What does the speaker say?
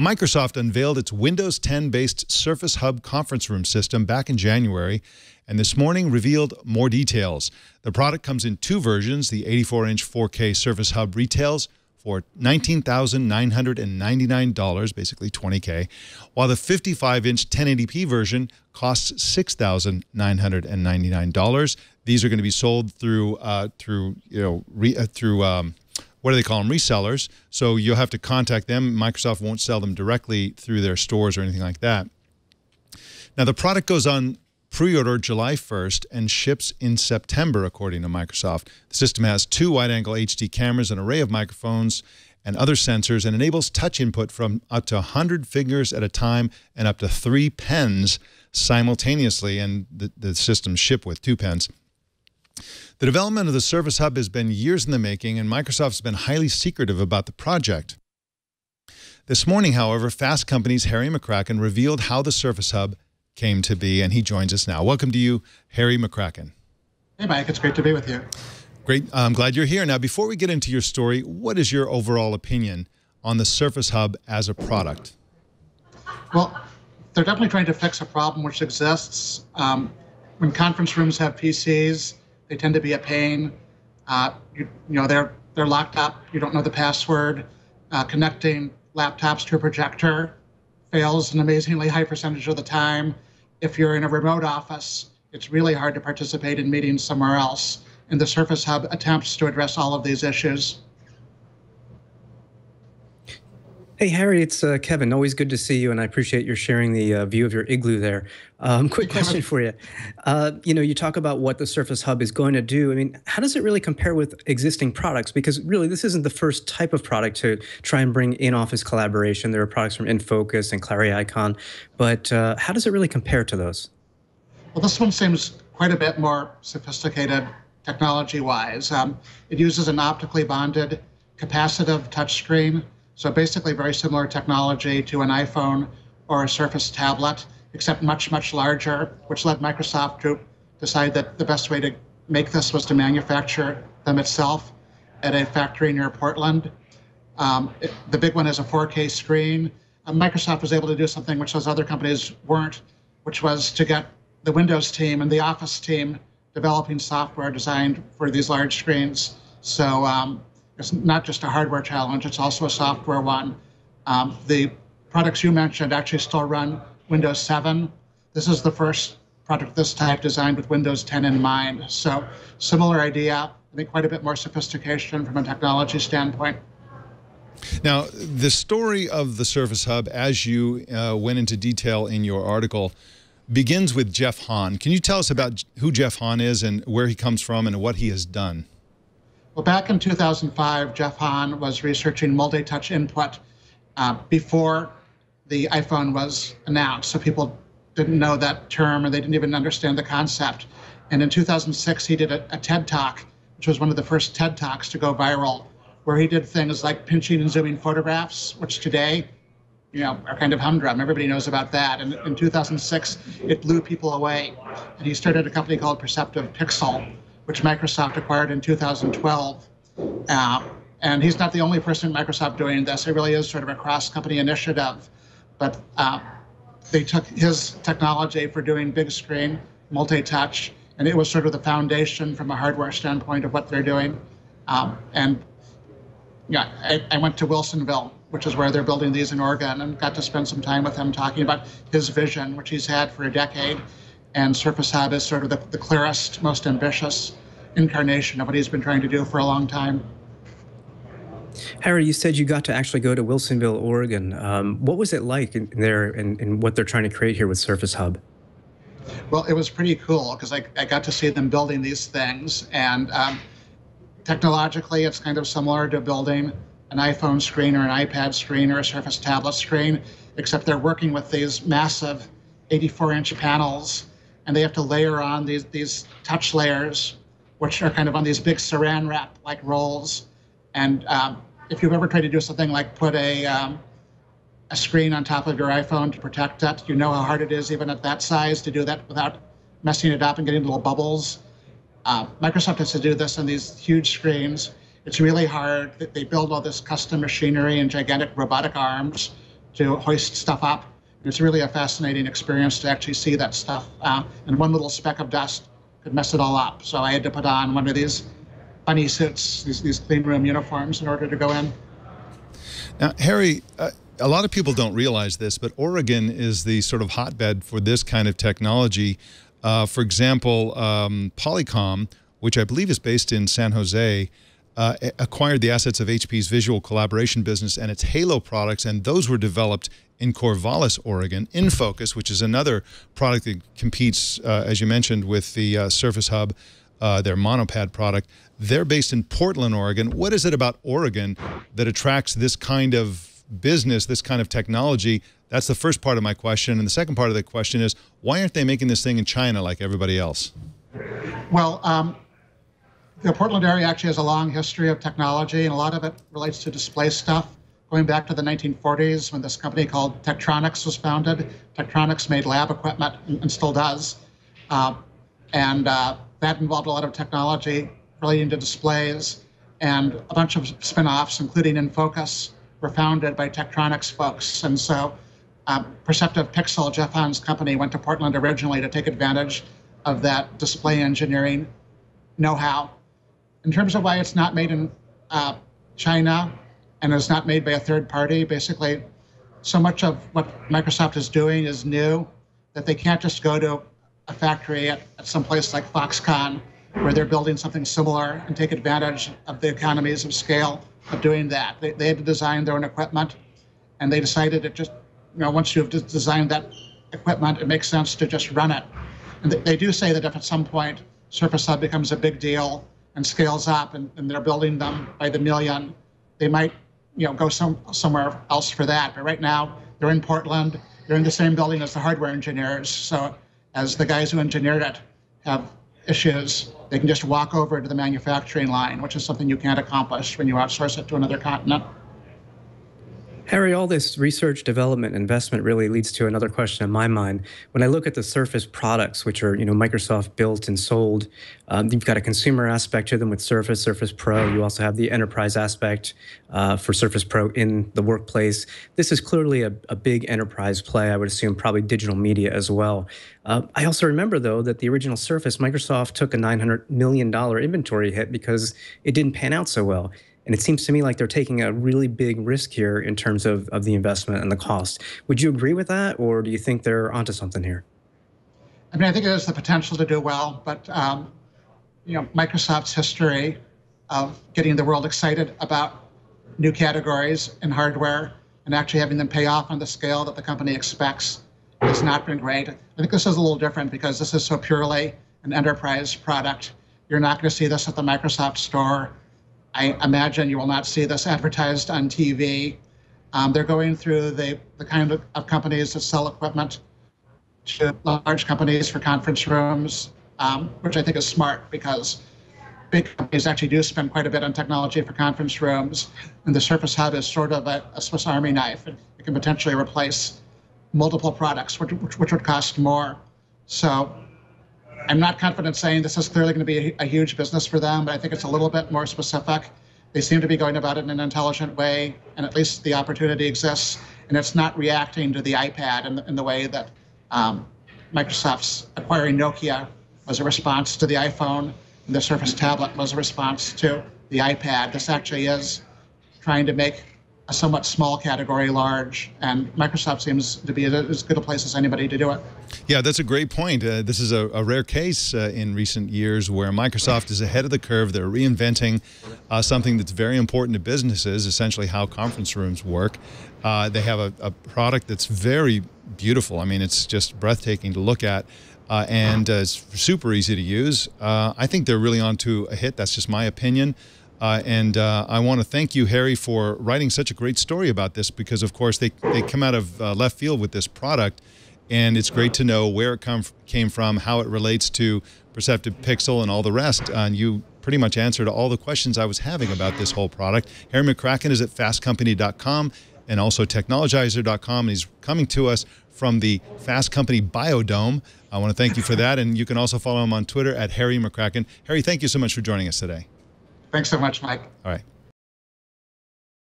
Microsoft unveiled its Windows 10 based Surface Hub conference room system back in January, and this morning revealed more details. The product comes in two versions. The 84 inch 4K Surface Hub retails for $19,999, basically 20K, while the 55 inch 1080p version costs $6,999. These are going to be sold through, uh, through you know, re, uh, through um, what do they call them? Resellers. So you'll have to contact them. Microsoft won't sell them directly through their stores or anything like that. Now, the product goes on pre-order July 1st and ships in September, according to Microsoft. The system has two wide-angle HD cameras, an array of microphones, and other sensors, and enables touch input from up to 100 fingers at a time and up to three pens simultaneously, and the, the system ship with two pens. The development of the Surface Hub has been years in the making, and Microsoft's been highly secretive about the project. This morning, however, Fast Company's Harry McCracken revealed how the Surface Hub came to be, and he joins us now. Welcome to you, Harry McCracken. Hey, Mike. It's great to be with you. Great. I'm glad you're here. Now, before we get into your story, what is your overall opinion on the Surface Hub as a product? Well, they're definitely trying to fix a problem which exists. Um, when conference rooms have PCs, they tend to be a pain. Uh, you, you, know, they're they're locked up. You don't know the password. Uh, connecting laptops to a projector fails an amazingly high percentage of the time. If you're in a remote office, it's really hard to participate in meetings somewhere else. And the Surface Hub attempts to address all of these issues. Hey, Harry, it's uh, Kevin. Always good to see you, and I appreciate your sharing the uh, view of your igloo there. Um, quick question for you. Uh, you know, you talk about what the Surface Hub is going to do. I mean, how does it really compare with existing products? Because really, this isn't the first type of product to try and bring in-office collaboration. There are products from InFocus and Clari Icon, but uh, how does it really compare to those? Well, this one seems quite a bit more sophisticated technology-wise. Um, it uses an optically bonded capacitive touchscreen so basically very similar technology to an iPhone or a Surface tablet, except much, much larger, which led Microsoft to decide that the best way to make this was to manufacture them itself at a factory near Portland. Um, it, the big one is a 4K screen. Uh, Microsoft was able to do something which those other companies weren't, which was to get the Windows team and the Office team developing software designed for these large screens. So um, it's not just a hardware challenge, it's also a software one. Um, the products you mentioned actually still run Windows 7. This is the first product of this type designed with Windows 10 in mind. So similar idea, I think quite a bit more sophistication from a technology standpoint. Now, the story of the Surface Hub, as you uh, went into detail in your article, begins with Jeff Han. Can you tell us about who Jeff Han is and where he comes from and what he has done? Well, back in 2005, Jeff Han was researching multi-touch input uh, before the iPhone was announced. So people didn't know that term or they didn't even understand the concept. And in 2006, he did a, a TED Talk, which was one of the first TED Talks to go viral, where he did things like pinching and zooming photographs, which today you know, are kind of humdrum. Everybody knows about that. And in 2006, it blew people away. And he started a company called Perceptive Pixel, which Microsoft acquired in 2012. Uh, and he's not the only person at Microsoft doing this. It really is sort of a cross-company initiative. But uh, they took his technology for doing big screen, multi-touch, and it was sort of the foundation from a hardware standpoint of what they're doing. Um, and yeah, I, I, went to Wilsonville, which is where they're building these in Oregon, and got to spend some time with him talking about his vision, which he's had for a decade. And Surface Hub is sort of the, the clearest, most ambitious incarnation of what he's been trying to do for a long time. Harry, you said you got to actually go to Wilsonville, Oregon. Um, what was it like in there and, and what they're trying to create here with Surface Hub? Well, it was pretty cool because I, I got to see them building these things. And um, technologically, it's kind of similar to building an iPhone screen or an iPad screen or a Surface tablet screen, except they're working with these massive 84 inch panels and they have to layer on these, these touch layers which are kind of on these big saran wrap like rolls. And um, if you've ever tried to do something like put a, um, a screen on top of your iPhone to protect it, you know how hard it is even at that size to do that without messing it up and getting little bubbles. Uh, Microsoft has to do this on these huge screens. It's really hard. They build all this custom machinery and gigantic robotic arms to hoist stuff up. It's really a fascinating experience to actually see that stuff. Uh, and one little speck of dust could mess it all up. So I had to put on one of these funny suits, these, these clean room uniforms in order to go in. Now, Harry, uh, a lot of people don't realize this, but Oregon is the sort of hotbed for this kind of technology. Uh, for example, um, Polycom, which I believe is based in San Jose, uh, acquired the assets of HP's visual collaboration business and its Halo products, and those were developed in Corvallis, Oregon. InFocus, which is another product that competes, uh, as you mentioned, with the uh, Surface Hub, uh, their Mondopad product. They're based in Portland, Oregon. What is it about Oregon that attracts this kind of business, this kind of technology? That's the first part of my question. And the second part of the question is, why aren't they making this thing in China like everybody else? Well, um, the Portland area actually has a long history of technology, and a lot of it relates to display stuff. Going back to the 1940s, when this company called Tektronix was founded, Tektronix made lab equipment and, still does. Uh, and uh, that involved a lot of technology relating to displays, and a bunch of spin offs, including InFocus, were founded by Tektronix folks. And so uh, Perceptive Pixel, Jeff Han's company, went to Portland originally to take advantage of that display engineering know how in terms of why it's not made in uh, China and it's not made by a third party, basically, so much of what Microsoft is doing is new that they can't just go to a factory at, at some place like Foxconn where they're building something similar and take advantage of the economies of scale of doing that. They, they had to design their own equipment, and they decided it just, you know, once you've designed that equipment, it makes sense to just run it. And they, do say that if at some point Surface Hub becomes a big deal and scales up and, and they're building them by the million, they might you know go some somewhere else for that. But right now they're in Portland. They're in the same building as the hardware engineers. So as the guys who engineered it have issues, they can just walk over to the manufacturing line, which is something you can't accomplish when you outsource it to another continent. Harry, all this research, development, investment really leads to another question in my mind. When I look at the Surface products, which are you know Microsoft built and sold, um, you've got a consumer aspect to them with Surface, Surface Pro. You also have the enterprise aspect uh, for Surface Pro in the workplace. This is clearly a, a, big enterprise play. I would assume probably digital media as well. Uh, I also remember though that the original Surface, Microsoft took a 900 million dollar inventory hit because it didn't pan out so well. And it seems to me like they're taking a really big risk here in terms of, of the investment and the cost. Would you agree with that, or do you think they're onto something here? I mean, I think it has the potential to do well, but um, you know, Microsoft's history of getting the world excited about new categories in hardware and actually having them pay off on the scale that the company expects has not been great. I think this is a little different because this is so purely an enterprise product. You're not going to see this at the Microsoft store I imagine you will not see this advertised on TV. Um, they're going through the, the kind of, of, companies that sell equipment to large companies for conference rooms, um, which I think is smart because big companies actually do spend quite a bit on technology for conference rooms. And the Surface Hub is sort of a, a Swiss Army knife. It, it, can potentially replace multiple products, which, which, which would cost more. So I'm not confident saying this is clearly going to be a, a, huge business for them, but I think it's a little bit more specific. They seem to be going about it in an intelligent way, and at least the opportunity exists. And it's not reacting to the iPad in the, in the way that um, Microsoft's acquiring Nokia was a response to the iPhone, and the Surface tablet was a response to the iPad. This actually is trying to make a somewhat small category large, and Microsoft seems to be as good a place as anybody to do it. Yeah, that's a great point. Uh, this is a, a rare case uh, in recent years where Microsoft is ahead of the curve. They're reinventing uh, something that's very important to businesses, essentially how conference rooms work. Uh, they have a, a, product that's very beautiful. I mean, it's just breathtaking to look at. Uh, and uh, it's super easy to use. I think they're really onto a hit. That's just my opinion. Uh, and uh, I want to thank you, Harry, for writing such a great story about this because, of course, they, they come out of uh, left field with this product. And it's great to know where it come, came from, how it relates to Perceptive Pixel and all the rest. and you pretty much answered all the questions I was having about this whole product. Harry McCracken is at fastcompany.com and also technologizer.com. And he's coming to us from the Fast Company Biodome. I want to thank you for that. And you can also follow him on Twitter at Harry McCracken. Harry, thank you so much for joining us today. Thanks so much, Mike. All right.